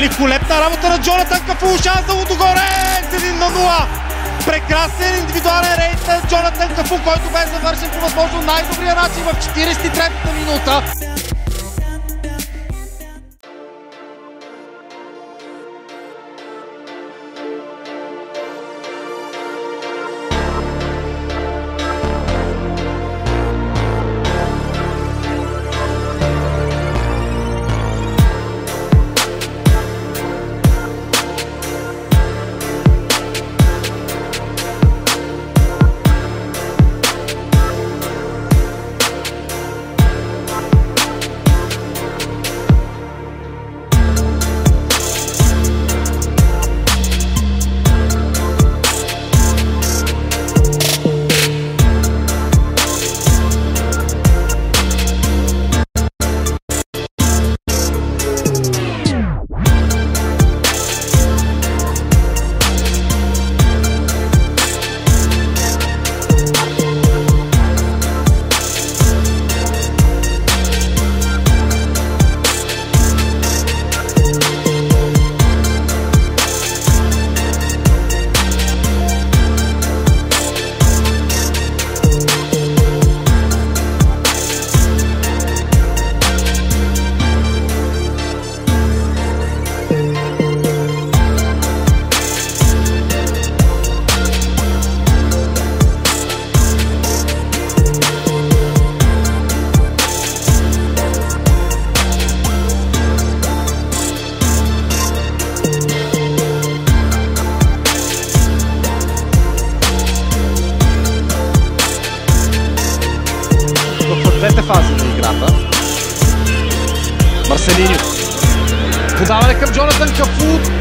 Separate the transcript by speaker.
Speaker 1: Великолепна работа на Джонатан Кафу, шанс за Лудогорец, 1 на 0. Прекрасен индивидуален рейд на Джонатан Кафу, който бе завършен по възможно най-добрия начин в 43-та минута. Марселиньо. Подаване към Джонатан Кафу.